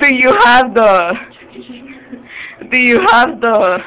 Do you have the? Do you have the?